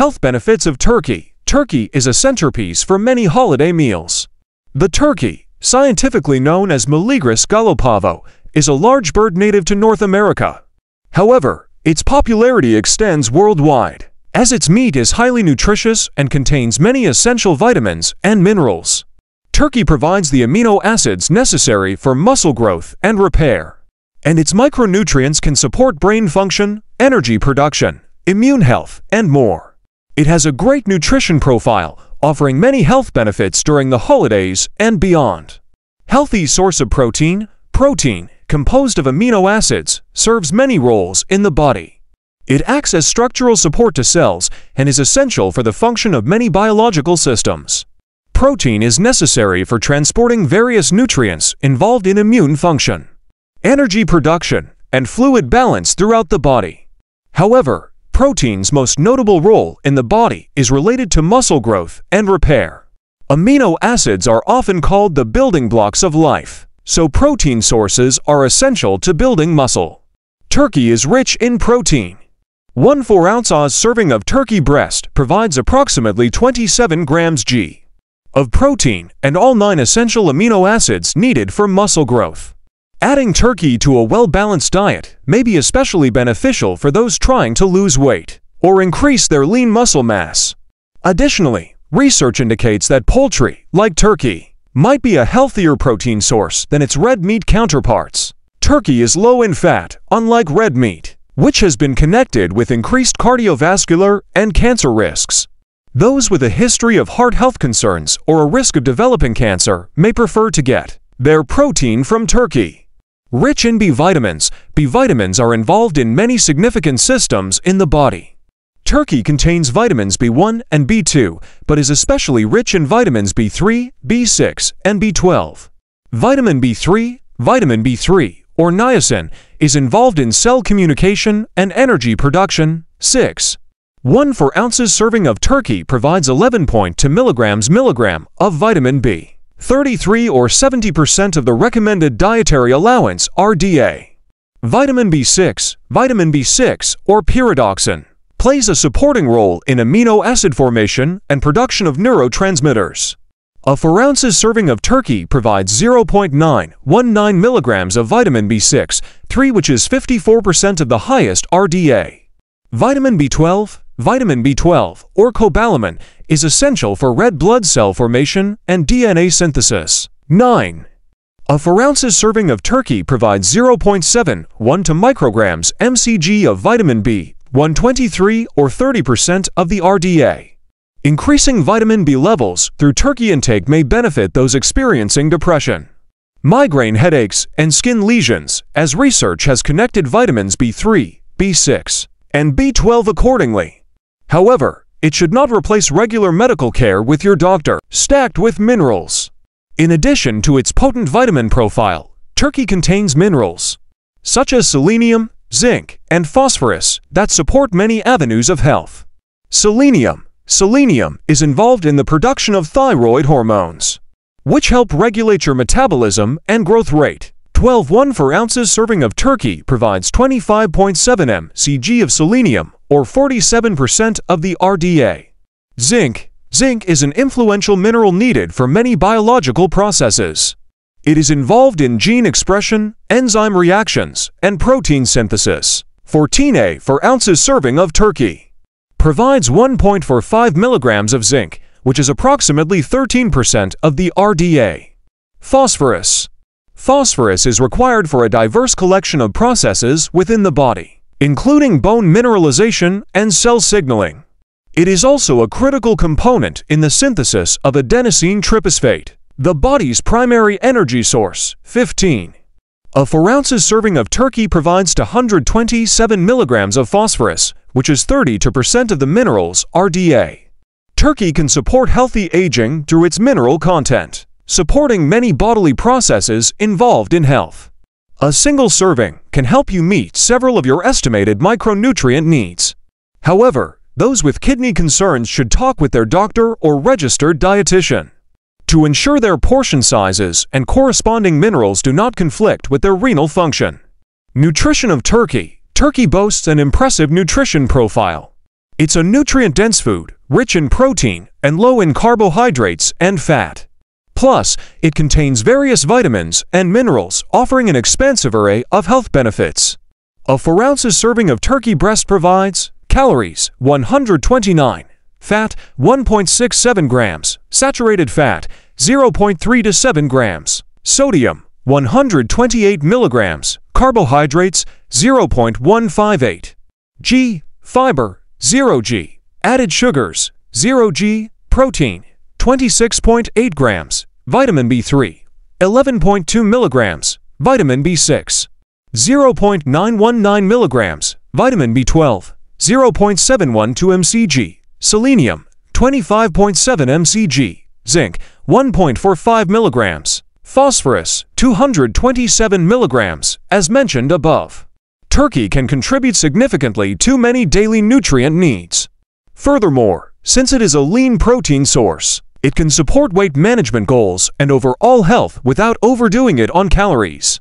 Health benefits of turkey. Turkey is a centerpiece for many holiday meals. The turkey, scientifically known as Meleagris gallopavo, is a large bird native to North America. However, its popularity extends worldwide, as its meat is highly nutritious and contains many essential vitamins and minerals. Turkey provides the amino acids necessary for muscle growth and repair, and its micronutrients can support brain function, energy production, immune health, and more. It has a great nutrition profile, offering many health benefits during the holidays and beyond. Healthy source of protein, protein, composed of amino acids, serves many roles in the body. It acts as structural support to cells and is essential for the function of many biological systems. Protein is necessary for transporting various nutrients involved in immune function, energy production, and fluid balance throughout the body. However, protein's most notable role in the body is related to muscle growth and repair. Amino acids are often called the building blocks of life, so protein sources are essential to building muscle. Turkey is rich in protein. One 4 ounce serving of turkey breast provides approximately 27 grams g of protein and all 9 essential amino acids needed for muscle growth. Adding turkey to a well-balanced diet may be especially beneficial for those trying to lose weight or increase their lean muscle mass. Additionally, research indicates that poultry, like turkey, might be a healthier protein source than its red meat counterparts. Turkey is low in fat, unlike red meat, which has been connected with increased cardiovascular and cancer risks. Those with a history of heart health concerns or a risk of developing cancer may prefer to get their protein from turkey. Rich in B vitamins, B vitamins are involved in many significant systems in the body. Turkey contains vitamins B1 and B2, but is especially rich in vitamins B3, B6, and B12. Vitamin B3, vitamin B3, or niacin, is involved in cell communication and energy production. 6. 1 4 ounces serving of turkey provides 11.2 milligrams milligram of vitamin B. 33 or 70% of the recommended dietary allowance RDA. Vitamin B6, vitamin B6, or pyridoxin, plays a supporting role in amino acid formation and production of neurotransmitters. A 4 ounces serving of turkey provides 0.919 milligrams of vitamin B6, 3 which is 54% of the highest RDA. Vitamin B12, vitamin B12, or cobalamin is essential for red blood cell formation and DNA synthesis. 9. A 4 ounces serving of turkey provides 0.71 to micrograms mcg of vitamin B, 123 or 30% of the RDA. Increasing vitamin B levels through turkey intake may benefit those experiencing depression, migraine headaches, and skin lesions, as research has connected vitamins B3, B6, and B12 accordingly. However, it should not replace regular medical care with your doctor, stacked with minerals. In addition to its potent vitamin profile, turkey contains minerals, such as selenium, zinc, and phosphorus that support many avenues of health. Selenium. Selenium is involved in the production of thyroid hormones, which help regulate your metabolism and growth rate. 12 1 4 ounces serving of turkey provides 25.7 mcg of selenium, or 47% of the RDA. Zinc. Zinc is an influential mineral needed for many biological processes. It is involved in gene expression, enzyme reactions, and protein synthesis. 14A for ounces serving of turkey. Provides 1.45 milligrams of zinc, which is approximately 13% of the RDA. Phosphorus. Phosphorus is required for a diverse collection of processes within the body, including bone mineralization and cell signaling. It is also a critical component in the synthesis of adenosine triphosphate, the body's primary energy source. 15. A 4 ounces serving of turkey provides 127 milligrams of phosphorus, which is 32% of the minerals RDA. Turkey can support healthy aging through its mineral content supporting many bodily processes involved in health. A single serving can help you meet several of your estimated micronutrient needs. However, those with kidney concerns should talk with their doctor or registered dietitian to ensure their portion sizes and corresponding minerals do not conflict with their renal function. Nutrition of turkey. Turkey boasts an impressive nutrition profile. It's a nutrient-dense food, rich in protein and low in carbohydrates and fat. Plus, it contains various vitamins and minerals offering an expansive array of health benefits. A 4 ounces serving of turkey breast provides calories 129, fat 1.67 grams, saturated fat 0.3 to 7 grams, sodium 128 milligrams, carbohydrates 0.158, G, fiber 0G, added sugars 0G, protein 26.8 grams, vitamin B3 11.2 milligrams, vitamin B6 0.919 milligrams, vitamin B12 0.712 mcg, selenium 25.7 mcg, zinc 1.45 milligrams, phosphorus 227 milligrams, as mentioned above. Turkey can contribute significantly to many daily nutrient needs. Furthermore, since it is a lean protein source, it can support weight management goals and overall health without overdoing it on calories.